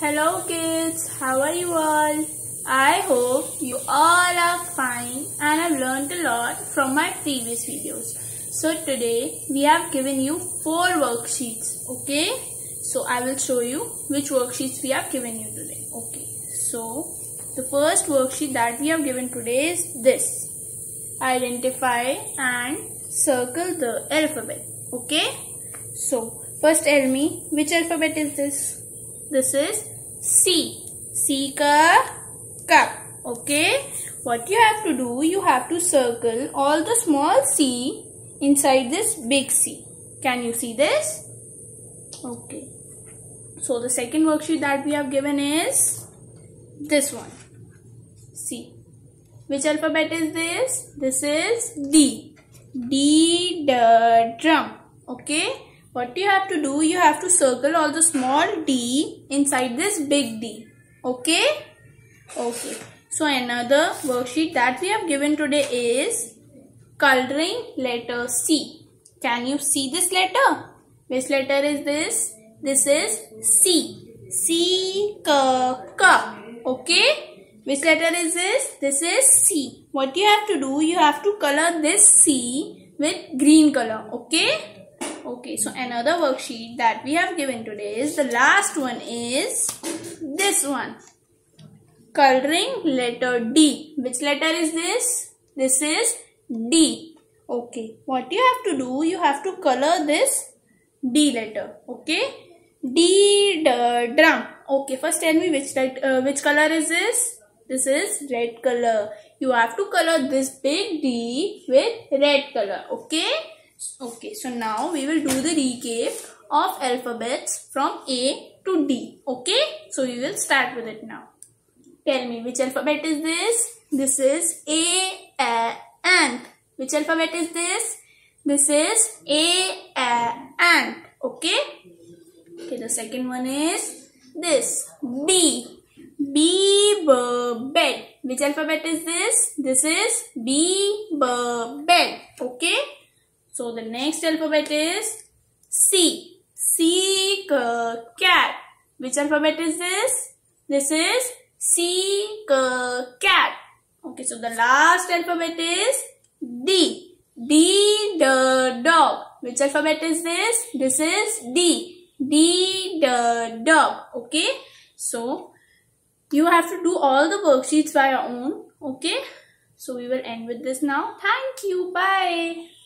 Hello kids, how are you all? I hope you all are fine and have learned a lot from my previous videos. So today we have given you four worksheets, okay? So I will show you which worksheets we have given you today, okay? So the first worksheet that we have given today is this. Identify and circle the alphabet, okay? So first tell me which alphabet is this? This is C. C ka cup. Okay. What you have to do, you have to circle all the small C inside this big C. Can you see this? Okay. So the second worksheet that we have given is this one. C. Which alphabet is this? This is D. D the drum. Okay. What you have to do, you have to circle all the small d inside this big D. Okay? Okay. So another worksheet that we have given today is coloring letter C. Can you see this letter? Which letter is this? This is C. C, K, K. Okay? Which letter is this? This is C. What you have to do, you have to color this C with green color. Okay? Okay, so another worksheet that we have given today is the last one is this one. Coloring letter D. Which letter is this? This is D. Okay, what you have to do, you have to color this D letter. Okay, D drum. Okay, first tell me which uh, which color is this? This is red color. You have to color this big D with red color. Okay. Okay, so now we will do the recap of alphabets from A to D. Okay, so we will start with it now. Tell me which alphabet is this? This is A, A, Ant. Which alphabet is this? This is A, A, Ant. Okay. Okay, the second one is this B. B, B, bed. Which alphabet is this? This is B, B, bed. Okay. So the next alphabet is C. C cat. Which alphabet is this? This is C cat. Okay, so the last alphabet is D. D the dog. Which alphabet is this? This is D. D the dog. Okay, so you have to do all the worksheets by your own. Okay, so we will end with this now. Thank you. Bye.